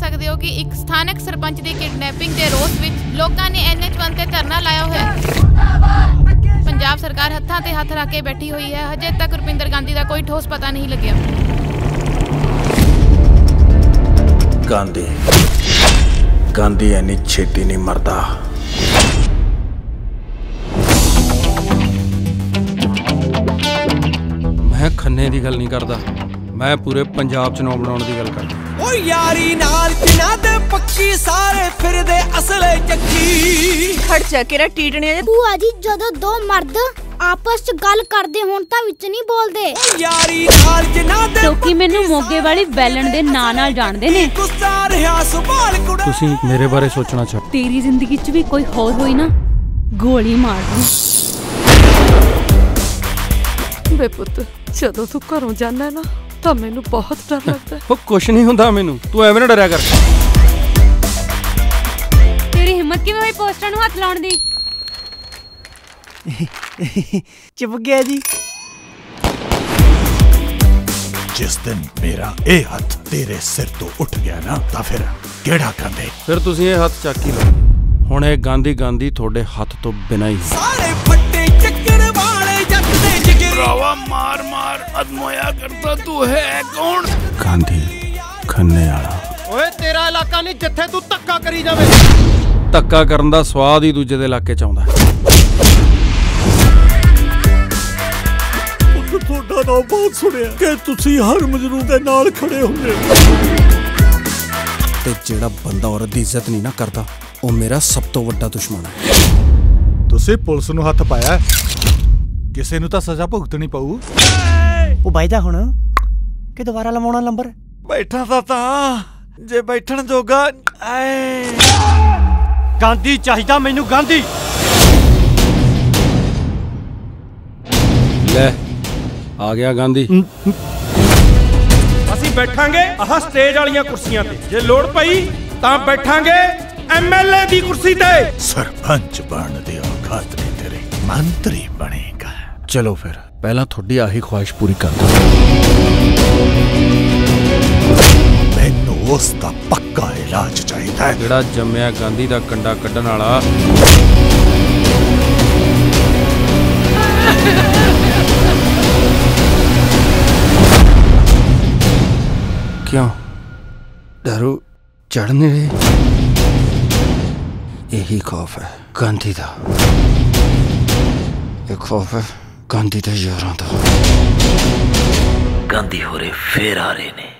ਸਕਦੇ ਹੋ ਕਿ ਇੱਕ ਸਥਾਨਕ ਸਰਪੰਚ ਦੀ ਕਿਡਨੈਪਿੰਗ ਦੇ ਰੋਸ ਵਿੱਚ ਲੋਕਾਂ ਨੇ NH1 ਤੇ ਧਰਨਾ ਲਾਇਆ ਹੋਇਆ ਹੈ। ਪੰਜਾਬ ਸਰਕਾਰ ਹੱਥਾਂ ਤੇ ਹੱਥ ਰੱਖ ਕੇ ਬੈਠੀ ਹੋਈ ਹੈ। ਹਜੇ ਤੱਕ ਰੁਪਿੰਦਰ ਗਾਂਧੀ ਦਾ ਕੋਈ ਠੋਸ ਪਤਾ ਨਹੀਂ ਲੱਗਿਆ। ਗਾਂਧੀ। ਗਾਂਧੀ ਐਨੀ ਛੇਤੀ ਨਹੀਂ ਮਰਦਾ। ਮੈਂ ਖੰਨੇ ਦੀ ਗੱਲ ਨਹੀਂ ਕਰਦਾ। ਮੈਂ ਪੂਰੇ ਪੰਜਾਬ ਚ ਨਾਂ ਬਣਾਉਣ ਦੀ ਗੱਲ ਕਰਦਾ। ਓ ਯਾਰੀ ਨਾਲ ਜਿਨ੍ਹਾਂ ਦੇ ਪੱਕੀ ਸਾਰੇ ਫਿਰਦੇ ਅਸਲੇ ਚੱਕੀ। ਖਰਚਾ ਕਿਹੜਾ ਟੀਟਣੇ ਜੇ ਭੂਆ ਜੀ ਜਦੋਂ ਦੋ ਮਰਦ ਆਪਸ ਚ ਗੱਲ ਕਰਦੇ ਹੋਣ ਤਾਂ ਵਿੱਚ ਨਹੀਂ ਬੋਲਦੇ। ਓ ਯਾਰੀ ਨਾਲ ਜਿਨ੍ਹਾਂ ਦੇ ਲੋਕੀ ਮੈਨੂੰ ਮੋਗੇ ਵਾਲੀ ਬੈਲਣ ਦੇ ਨਾਂ ਨਾਲ ਜਾਣਦੇ ਨੇ। ਗੁੱਸਾ ਰਿਹਾ ਸੰਭਾਲ ਕੁੜਾ। ਤੁਸੀਂ ਮੇਰੇ ਬਾਰੇ ਸੋਚਣਾ ਛੱਡ ਤੇਰੀ ਜ਼ਿੰਦਗੀ 'ਚ ਵੀ ਕੋਈ ਹੋਰ ਹੋਈ ਨਾ ਗੋਲੀ ਮਾਰ ਦੂੰ। ਬੇ ਪੁੱਤ ਜਦੋਂ ਤੂੰ ਘਰੋਂ ਜਾਂਦਾ ਨਾ ਤਾਂ ਮੈਨੂੰ ਬਹੁਤ ਡਰ ਲੱਗਦਾ ਉਹ ਕੁਛ ਨਹੀਂ ਹੁੰਦਾ ਮੈਨੂੰ। ਤੂੰ ਐਵੇਂ ਨਾ ਡਰਿਆ ਕਰ। ਤੇਰੀ ਹਿੰਮਤ ਕਿਵੇਂ ਹੋਈ ਪੋਸਟਰਾਂ ਨੂੰ ਹੱਥ ਲਾਉਣ ਦੀ? ਚੁੱਪ ਗਿਆ ਜੀ। ਜਿਸ ਦਿਨ ਮੇਰਾ ਇਹ ਹੱਥ ਤੇਰੇ ਸਿਰ ਤੋਂ ਉੱਠ ਗਿਆ ਨਾ ਤਾਂ ਫਿਰ ਕਿਹੜਾ ਕੰਦੇ ਫਿਰ ਤੁਸੀਂ ਇਹ ਹੱਥ ਚੱਕ ਹੀ ਲਓ। ਹੁਣ ਇਹ ਗਾਂਧੀ ਗਾਂਧੀ ਤੁਹਾਡੇ ਹੱਥ ਤੋਂ ਬਿਨਾਂ ਹੀ ਹੈ। ਸਾਰੇ ਫੱਟੇ ਤੂੰ ਹੈ ਕੌਣ? ਗਾਂਧੀ ਖੰਨੇ ਵਾਲਾ। ਓਏ ਤੇਰਾ ਇਲਾਕਾ ਨਹੀਂ ਜਿੱਥੇ ਤੂੰ ਧੱਕਾ ਕਰੀ ਜਾਵੇਂ। ਧੱਕਾ ਕਰਨ ਦਾ ਸਵਾਦ ਹੀ ਦੂਜੇ ਦੇ ਇਲਾਕੇ ਚ ਆਉਂਦਾ। ਤੁਹਾਡਾ ਨਾਮ ਬਹੁਤ ਸੁਣਿਆ। ਕਿ ਤੁਸੀਂ ਹਰ ਮਜਨੂ ਦੇ ਨਾਲ ਖੜੇ ਹੁੰਦੇ ਤੇ ਜਿਹੜਾ ਬੰਦਾ ਔਰਤ ਦੀ ਇੱਜ਼ਤ ਨਹੀਂ ਨਾ ਕਰਦਾ ਉਹ ਮੇਰਾ ਸਭ ਤੋਂ ਵੱਡਾ ਦੁਸ਼ਮਣ ਹੈ। ਤੁਸੀਂ ਪੁਲਿਸ ਨੂੰ ਹੱਥ ਪਾਇਆ। ਕਿਸੇ ਨੂੰ ਤਾਂ ਸਜ਼ਾ ਭੁਗਤਣੀ ਪਊ। ਉਹ ਬਾਈਦਾ ਹੁਣ। ਕਿ ਦੁਬਾਰਾ ਲਵਾਉਣਾ ਨੰਬਰ ਬੈਠਾ ਤਾਂ ਤਾਂ ਜੇ ਬੈਠਣ ਜੋਗਾ ਐ ਗਾਂਧੀ ਚਾਹੀਦਾ ਮੈਨੂੰ ਗਾਂਧੀ। ਲੈ ਆ ਗਿਆ ਗਾਂਧੀ। ਅਸੀਂ ਬੈਠਾਂਗੇ ਆਹ ਸਟੇਜ ਵਾਲੀਆਂ ਕੁਰਸੀਆਂ ਤੇ। ਜੇ ਲੋੜ ਪਈ ਤਾਂ ਬੈਠਾਂਗੇ ਐਮਐਲਏ ਦੀ ਕੁਰਸੀ ਤੇ। ਸਰਪੰਚ ਬਣਨ ਦੇ ਔਕਾਤ ਨੇ ਤੇਰੇ। ਮੰਤਰੀ ਬਣੇਗਾ। ਚਲੋ ਫਿਰ। ਪਹਿਲਾਂ ਤੁਹਾਡੀ ਆਹੀ ਖੁਆਇਸ਼ ਪੂਰੀ ਕਰ ਦੋ ਮੈਨੂੰ ਉਸ ਦਾ ਪੱਕਾ ਇਲਾਜ ਚਾਹੀਦਾ ਹੈ ਜਿਹੜਾ ਜੰਮਿਆ ਗਾਂਧੀ ਦਾ ਕੰਡਾ ਕੱਢਣ ਵਾਲਾ। ਕਿਉਂ ਡਰੂ ਚੜ ਨਹੀਂ ਰਹੇ ਇਹੀ ਖੌਫ ਹੈ ਗਾਂਧੀ ਦਾ ਇਹ ਖੌਫ ਹੈ ਗਾਂਧੀ ਦੇ ਯਾਰਾਂ ਦਾ। ਗਾਂਧੀ ਹੋਰੇ ਫੇਰ ਆ ਰਹੇ ਨੇ।